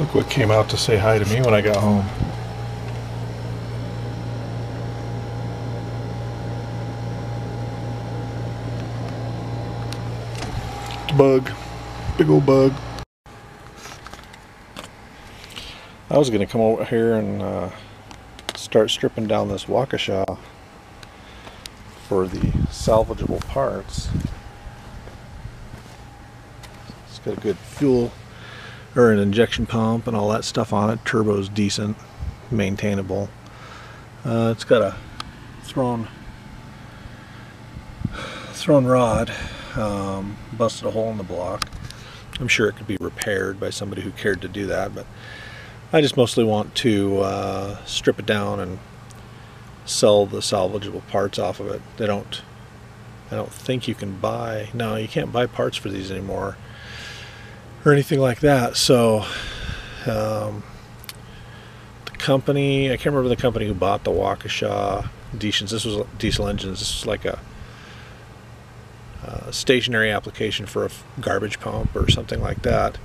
Look what came out to say hi to me when I got home. Bug. Big old bug. I was going to come over here and uh, start stripping down this Waukesha for the salvageable parts. It's got a good fuel or an injection pump and all that stuff on it. Turbo's decent, maintainable. Uh, it's got a thrown thrown rod, um, busted a hole in the block. I'm sure it could be repaired by somebody who cared to do that, but I just mostly want to uh, strip it down and sell the salvageable parts off of it. They don't, I don't think you can buy, no, you can't buy parts for these anymore or anything like that. So, um, the company, I can't remember the company who bought the Waukesha diesels. This was diesel engines. This was like a, a stationary application for a garbage pump or something like that.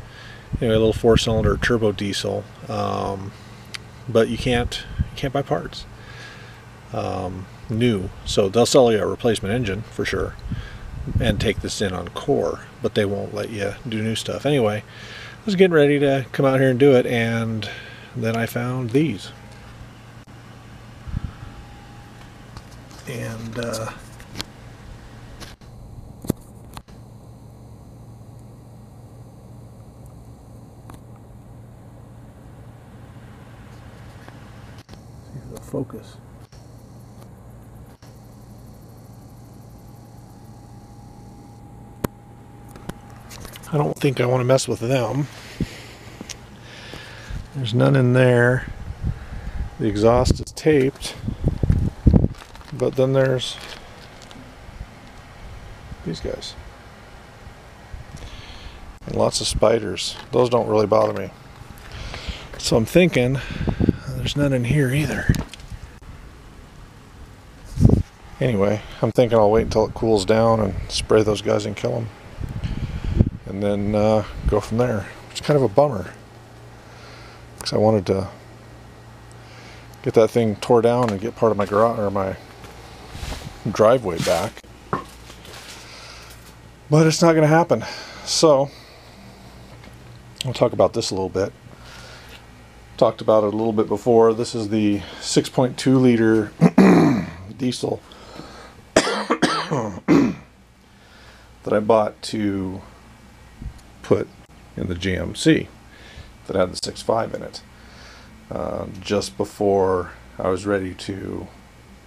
Anyway, a little four-cylinder turbo diesel, um, but you can't you can't buy parts um, new. So they'll sell you a replacement engine for sure and take this in on core, but they won't let you do new stuff. Anyway, I was getting ready to come out here and do it, and then I found these. And uh, focus. I don't think I want to mess with them. There's none in there. The exhaust is taped. But then there's these guys. And lots of spiders. Those don't really bother me. So I'm thinking there's none in here either. Anyway, I'm thinking I'll wait until it cools down and spray those guys and kill them and then uh, go from there. It's kind of a bummer because I wanted to get that thing tore down and get part of my garage or my driveway back. But it's not going to happen. So I'll talk about this a little bit. Talked about it a little bit before. This is the 6.2 liter diesel that I bought to put in the GMC that had the 6.5 in it. Uh, just before I was ready to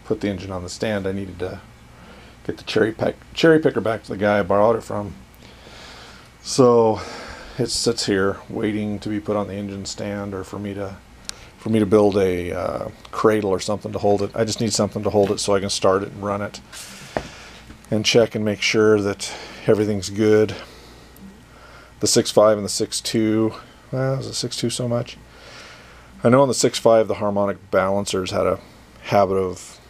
put the engine on the stand, I needed to get the cherry, pick, cherry picker back to the guy I borrowed it from. So it sits here waiting to be put on the engine stand or for me to for me to build a uh, cradle or something to hold it. I just need something to hold it so I can start it and run it and check and make sure that everything's good the 6.5 and the 6.2. Well, is it 6.2 so much? I know on the 6.5 the harmonic balancers had a habit of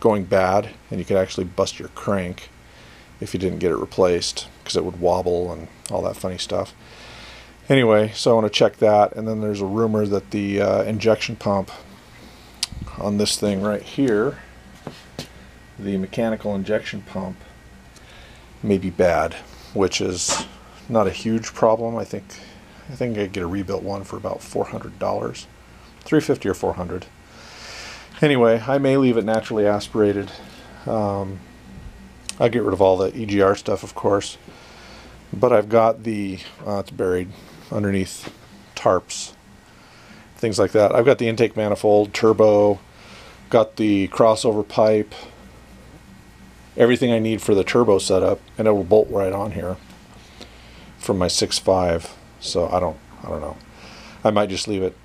going bad and you could actually bust your crank if you didn't get it replaced because it would wobble and all that funny stuff. Anyway, so I want to check that and then there's a rumor that the uh, injection pump on this thing right here, the mechanical injection pump may be bad, which is not a huge problem. I think I think I get a rebuilt one for about four hundred dollars, three fifty or four hundred. Anyway, I may leave it naturally aspirated. Um, I'll get rid of all the EGR stuff, of course, but I've got the uh, it's buried underneath tarps, things like that. I've got the intake manifold, turbo, got the crossover pipe, everything I need for the turbo setup, and it will bolt right on here from my 6.5 so I don't I don't know. I might just leave it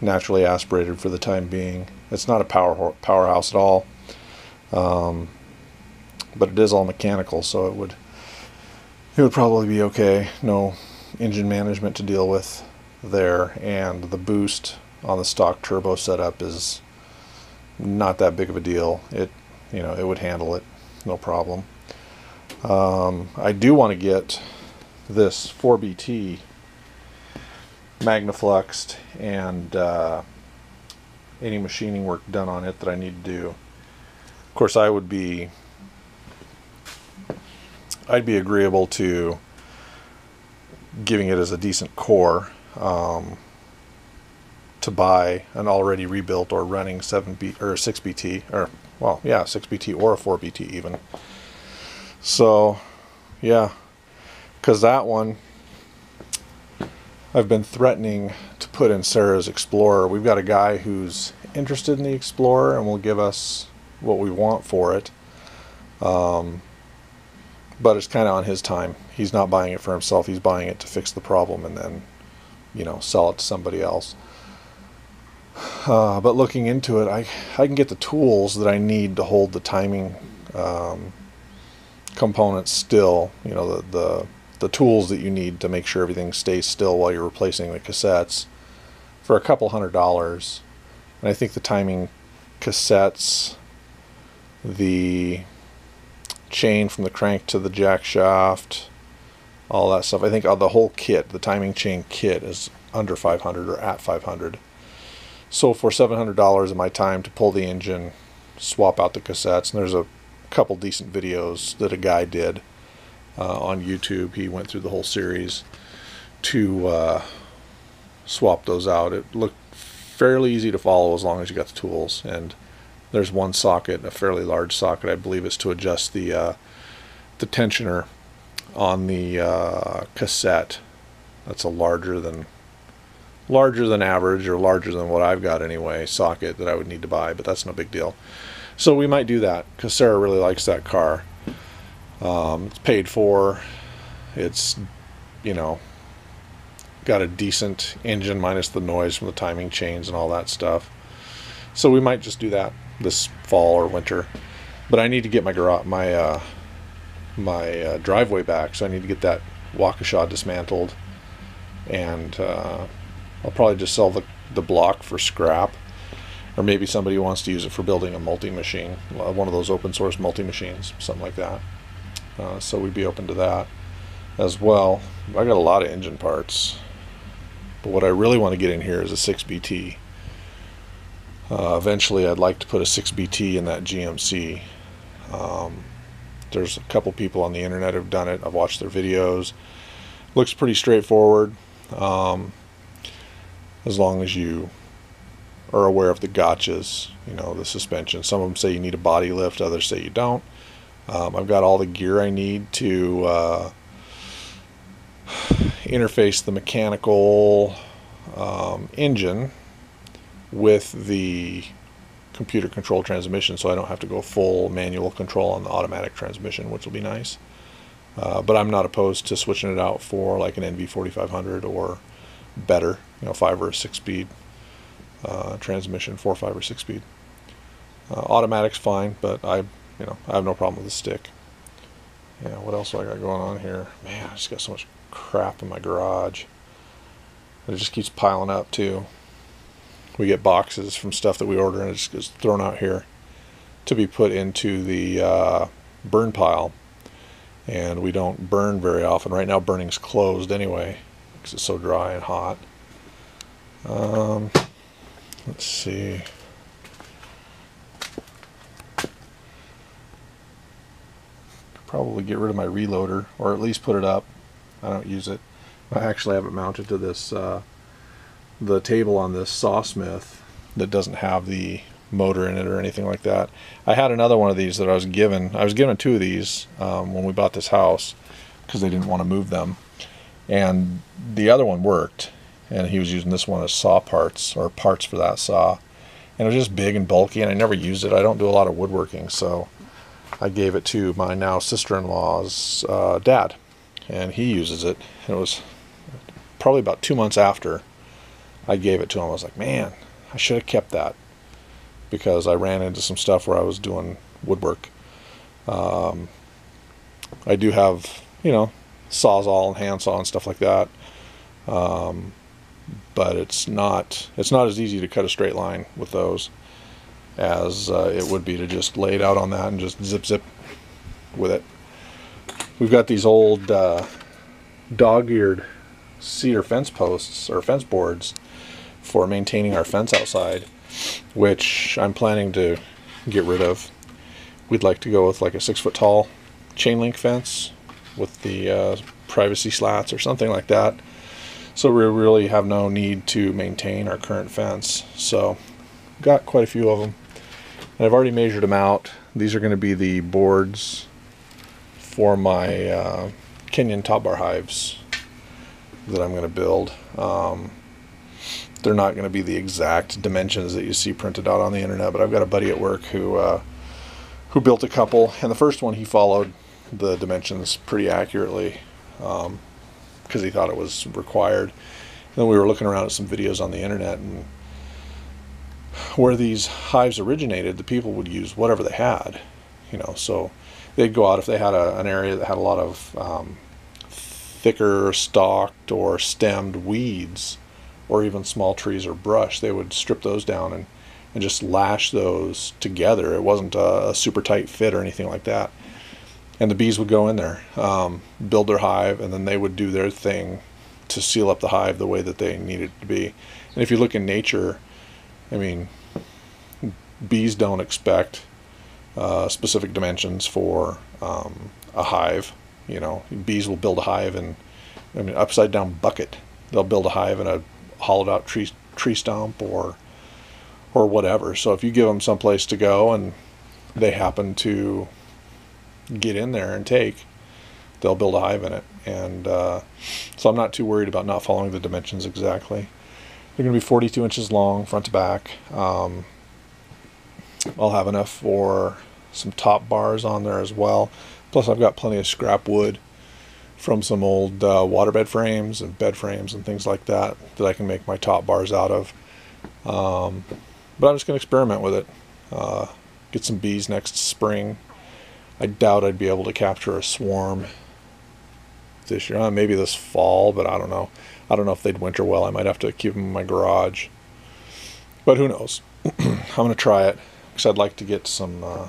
naturally aspirated for the time being. It's not a power powerhouse at all um, but it is all mechanical so it would it would probably be okay. No engine management to deal with there and the boost on the stock turbo setup is not that big of a deal. It you know it would handle it no problem. Um, I do want to get this 4BT magnafluxed and uh, any machining work done on it that I need to do. Of course, I would be I'd be agreeable to giving it as a decent core um, to buy an already rebuilt or running 7B or 6BT or well yeah 6BT or a 4BT even so yeah because that one I've been threatening to put in Sarah's Explorer. We've got a guy who's interested in the Explorer and will give us what we want for it. Um, but it's kind of on his time. He's not buying it for himself. He's buying it to fix the problem and then you know sell it to somebody else. Uh, but looking into it, I, I can get the tools that I need to hold the timing um, components still. You know, the, the, the tools that you need to make sure everything stays still while you're replacing the cassettes for a couple hundred dollars. And I think the timing cassettes, the chain from the crank to the jack shaft, all that stuff. I think uh, the whole kit, the timing chain kit, is under 500 or at 500. So for $700 of my time to pull the engine, swap out the cassettes, and there's a couple decent videos that a guy did uh, on YouTube. He went through the whole series to uh, swap those out. It looked fairly easy to follow as long as you got the tools. And there's one socket, a fairly large socket, I believe, is to adjust the uh, the tensioner on the uh, cassette. That's a larger than larger than average or larger than what I've got anyway socket that I would need to buy, but that's no big deal. So we might do that because Sarah really likes that car. Um, it's paid for. It's, you know, got a decent engine minus the noise from the timing chains and all that stuff. So we might just do that this fall or winter. But I need to get my garage, my uh, my uh, driveway back, so I need to get that Waukesha dismantled and uh, I'll probably just sell the, the block for scrap. Or maybe somebody wants to use it for building a multi-machine, uh, one of those open source multi-machines, something like that. Uh, so we'd be open to that as well. I got a lot of engine parts. But what I really want to get in here is a 6BT. Uh, eventually I'd like to put a 6BT in that GMC. Um, there's a couple people on the internet who've done it. I've watched their videos. Looks pretty straightforward. Um, as long as you are aware of the gotchas, you know, the suspension. Some of them say you need a body lift, others say you don't. Um, I've got all the gear I need to uh, interface the mechanical um, engine with the computer control transmission so I don't have to go full manual control on the automatic transmission, which will be nice. Uh, but I'm not opposed to switching it out for like an NV4500 or better, you know, five or six speed uh, transmission, four, five or six speed. Uh, automatic's fine, but I, you know, I have no problem with the stick. Yeah, what else do I got going on here? Man, I just got so much crap in my garage. It just keeps piling up too. We get boxes from stuff that we order and it just gets thrown out here to be put into the uh, burn pile. And we don't burn very often. Right now, burning's closed anyway because it's so dry and hot. Um, let's see. Probably get rid of my reloader or at least put it up. I don't use it. I actually have it mounted to this uh, the table on this Sawsmith that doesn't have the motor in it or anything like that. I had another one of these that I was given. I was given two of these um, when we bought this house because they didn't want to move them and the other one worked and he was using this one as saw parts or parts for that saw and it was just big and bulky and I never used it I don't do a lot of woodworking so I gave it to my now sister-in-law's uh, dad and he uses it it was probably about two months after I gave it to him I was like man I should have kept that because I ran into some stuff where I was doing woodwork um, I do have you know sawzall and handsaw and stuff like that. Um, but it's not it's not as easy to cut a straight line with those as uh, it would be to just lay it out on that and just zip zip with it. We've got these old uh, dog-eared cedar fence posts or fence boards for maintaining our fence outside, which I'm planning to get rid of. We'd like to go with like a six foot tall chain link fence with the uh, privacy slats or something like that. So we really have no need to maintain our current fence. So got quite a few of them. And I've already measured them out. These are going to be the boards for my uh, Kenyan top bar hives that I'm going to build. Um, they're not going to be the exact dimensions that you see printed out on the internet, but I've got a buddy at work who uh, who built a couple, and the first one he followed the dimensions pretty accurately because um, he thought it was required. And then we were looking around at some videos on the internet, and where these hives originated, the people would use whatever they had, you know. So they'd go out if they had a, an area that had a lot of um, thicker stalked or stemmed weeds, or even small trees or brush. They would strip those down and and just lash those together. It wasn't a, a super tight fit or anything like that and the bees would go in there, um, build their hive, and then they would do their thing to seal up the hive the way that they needed to be. And if you look in nature, I mean, bees don't expect uh, specific dimensions for um, a hive. You know, bees will build a hive in, I mean, upside down bucket. They'll build a hive in a hollowed out tree tree stump or or whatever. So if you give them some place to go and they happen to get in there and take, they'll build a hive in it. And uh, so I'm not too worried about not following the dimensions exactly. They're going to be 42 inches long, front to back. Um, I'll have enough for some top bars on there as well. Plus, I've got plenty of scrap wood from some old uh, waterbed frames and bed frames and things like that that I can make my top bars out of. Um, but I'm just going to experiment with it. Uh, get some bees next spring I doubt I'd be able to capture a swarm this year. Uh, maybe this fall, but I don't know. I don't know if they'd winter well. I might have to keep them in my garage. But who knows? I'm going to try it because I'd like to get some, uh,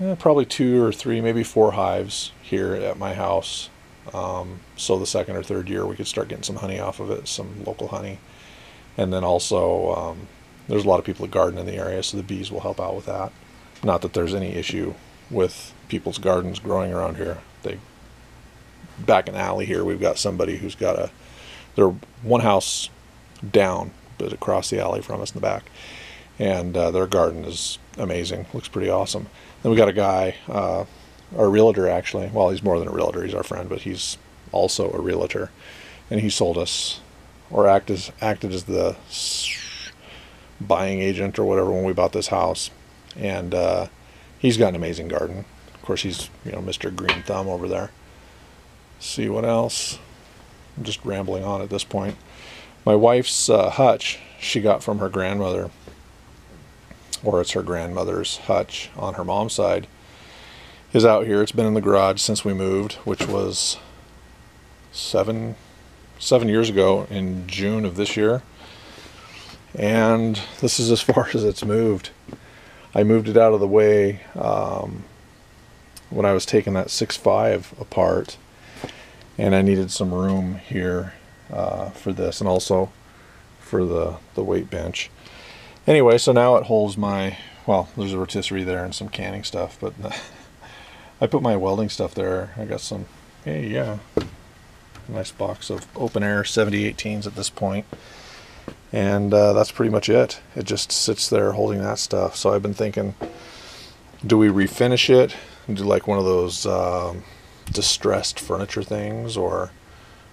eh, probably two or three, maybe four hives here at my house. Um, so the second or third year we could start getting some honey off of it, some local honey. And then also, um, there's a lot of people that garden in the area, so the bees will help out with that. Not that there's any issue with people's gardens growing around here. They back in the alley here, we've got somebody who's got a they're one house down, but across the alley from us in the back, and uh, their garden is amazing. Looks pretty awesome. Then we got a guy, uh, our realtor actually. Well, he's more than a realtor. He's our friend, but he's also a realtor, and he sold us or acted as, acted as the buying agent or whatever when we bought this house and uh, he's got an amazing garden. Of course, he's you know Mr. Green Thumb over there. See what else? I'm just rambling on at this point. My wife's uh, hutch she got from her grandmother, or it's her grandmother's hutch on her mom's side, is out here. It's been in the garage since we moved, which was seven seven years ago in June of this year. And this is as far as it's moved. I moved it out of the way um, when I was taking that 6.5 apart and I needed some room here uh, for this and also for the, the weight bench. Anyway, so now it holds my, well, there's a rotisserie there and some canning stuff, but I put my welding stuff there. I got some, hey, yeah, nice box of open air 7018s at this point and uh, that's pretty much it. It just sits there holding that stuff. So I've been thinking, do we refinish it and do like one of those um, distressed furniture things, or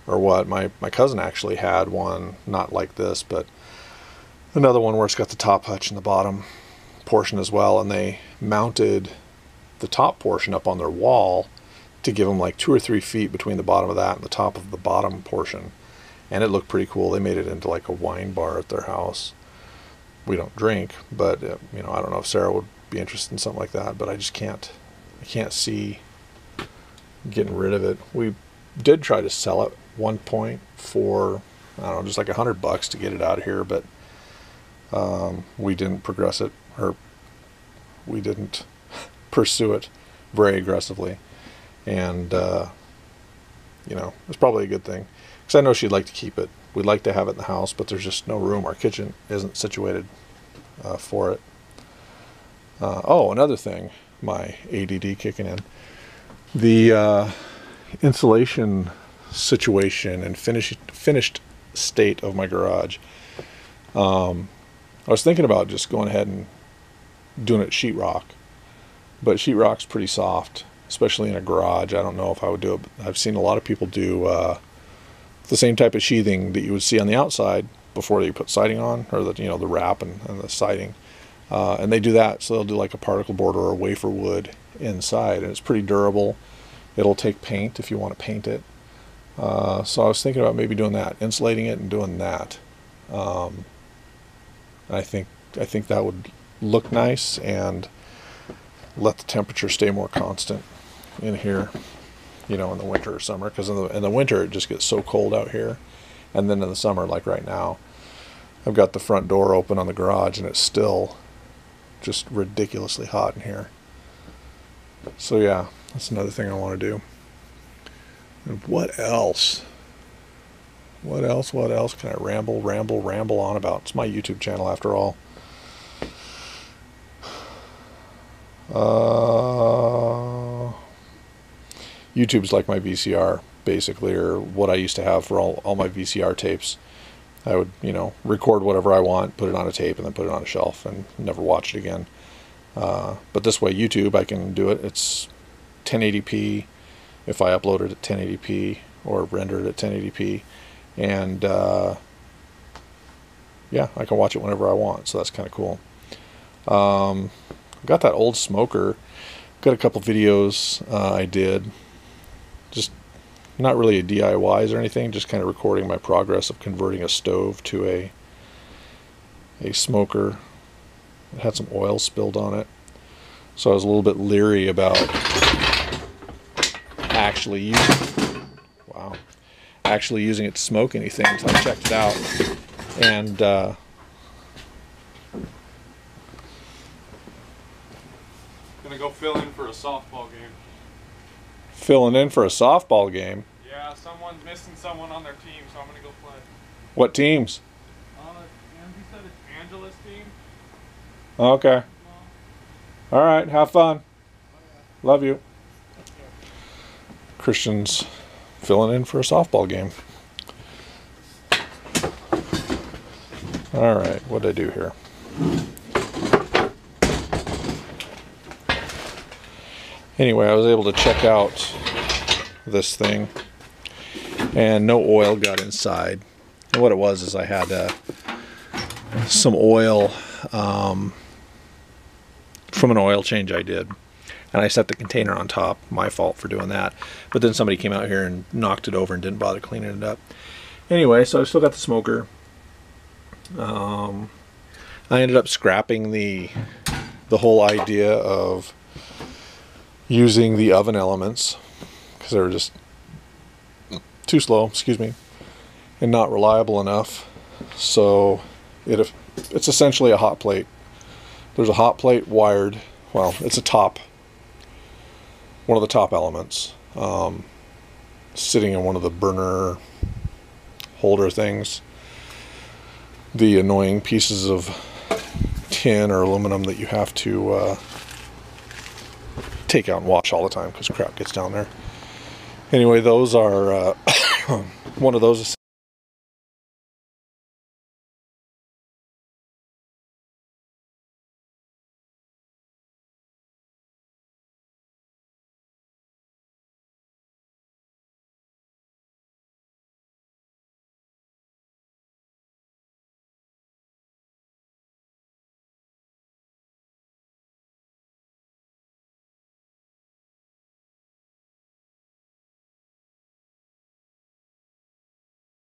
or what? My my cousin actually had one, not like this, but another one where it's got the top hutch and the bottom portion as well, and they mounted the top portion up on their wall to give them like two or three feet between the bottom of that and the top of the bottom portion and it looked pretty cool. They made it into like a wine bar at their house. We don't drink, but uh, you know, I don't know if Sarah would be interested in something like that, but I just can't, I can't see getting rid of it. We did try to sell it one point for, I don't know, just like a hundred bucks to get it out of here, but um, we didn't progress it or we didn't pursue it very aggressively. And uh, you know, it's probably a good thing because I know she'd like to keep it. We'd like to have it in the house, but there's just no room. Our kitchen isn't situated uh, for it. Uh, oh, another thing, my ADD kicking in. The uh, insulation situation and finished finished state of my garage. Um, I was thinking about just going ahead and doing it sheetrock, but sheetrock's pretty soft, especially in a garage. I don't know if I would do it. I've seen a lot of people do uh, the same type of sheathing that you would see on the outside before they put siding on, or the you know the wrap and, and the siding, uh, and they do that. So they'll do like a particle board or a wafer wood inside, and it's pretty durable. It'll take paint if you want to paint it. Uh, so I was thinking about maybe doing that, insulating it and doing that. Um, I think I think that would look nice and let the temperature stay more constant in here, you know, in the winter or summer. Because in the in the winter it just gets so cold out here, and then in the summer, like right now, I've got the front door open on the garage and it's still just ridiculously hot in here. So yeah, that's another thing I want to do. And what else? What else? What else can I ramble, ramble, ramble on about? It's my YouTube channel after all. Uh, YouTube's like my VCR, basically, or what I used to have for all, all my VCR tapes. I would, you know, record whatever I want, put it on a tape, and then put it on a shelf and never watch it again. Uh, but this way, YouTube, I can do it. It's 1080p if I upload it at 1080p or render it at 1080p. And uh, yeah, I can watch it whenever I want. So that's kind of cool. Um, got that old smoker. Got a couple videos uh, I did. Just not really a DIYs or anything, just kind of recording my progress of converting a stove to a a smoker. It had some oil spilled on it. So I was a little bit leery about actually using wow. Actually using it to smoke anything so I checked it out. And uh, gonna go fill in for a softball game. filling in for a softball game? Yeah someone's missing someone on their team so I'm gonna go play. What teams? Uh, Andy said it's Angela's team. Okay all right have fun love you Christian's filling in for a softball game. All right, what did I do here? Anyway, I was able to check out this thing and no oil got inside. And what it was is I had uh, some oil um, from an oil change I did and I set the container on top. My fault for doing that. But then somebody came out here and knocked it over and didn't bother cleaning it up. Anyway, so I still got the smoker. Um, I ended up scrapping the the whole idea of using the oven elements because they were just too slow, excuse me, and not reliable enough. So it it's essentially a hot plate. There's a hot plate wired. Well, it's a top. One of the top elements. Um, sitting in one of the burner holder things. The annoying pieces of tin or aluminum that you have to uh, take out and wash all the time because crap gets down there. Anyway those are uh, one of those